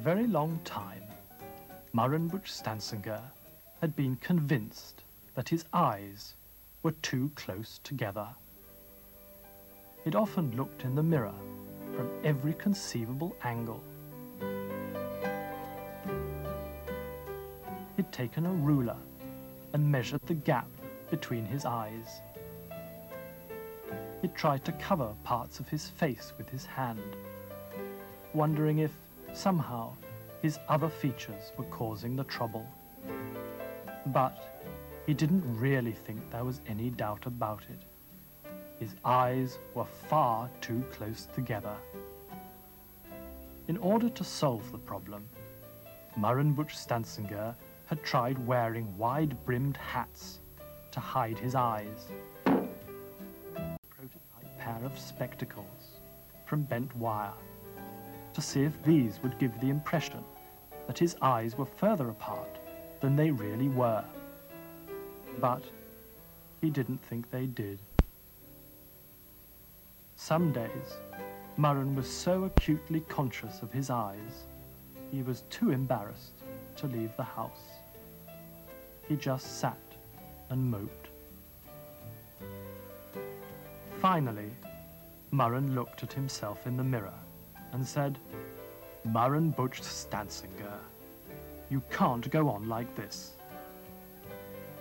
very long time, Murun Buchstansangur had been convinced that his eyes were too close together. He'd often looked in the mirror from every conceivable angle. He'd taken a ruler and measured the gap between his eyes. He'd tried to cover parts of his face with his hand, wondering if, somehow, his other features were causing the trouble. But he didn't really think there was any doubt about it. His eyes were far too close together. In order to solve the problem, Murun Buchstansangur had tried wearing wide-brimmed hats to hide his eyes. Prototype pair of spectacles from bent wire to see if these would give the impression that his eyes were further apart than they really were. But he didn't think they did. Some days, Murun was so acutely conscious of his eyes, he was too embarrassed to leave the house. He just sat and moped. Finally, Murun looked at himself in the mirror and said, Murun Buchstansangur, you can't go on like this.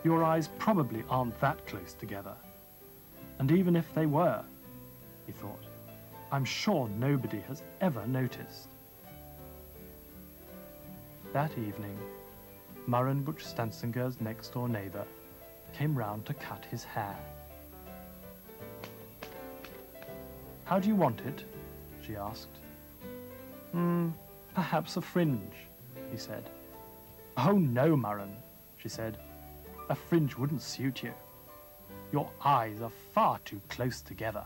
Your eyes probably aren't that close together. And even if they were, he thought, I'm sure nobody has ever noticed. That evening, Murun Buchstansangur's next-door neighbour came round to cut his hair. How do you want it? she asked. Perhaps a fringe, he said. Oh no, Murun, she said. A fringe wouldn't suit you. Your eyes are far too close together.